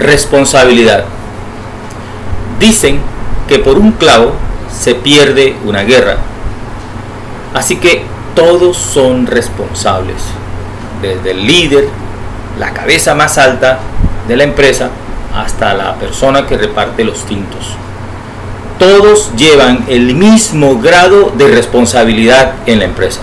responsabilidad. Dicen que por un clavo se pierde una guerra. Así que todos son responsables, desde el líder, la cabeza más alta de la empresa, hasta la persona que reparte los tintos. Todos llevan el mismo grado de responsabilidad en la empresa.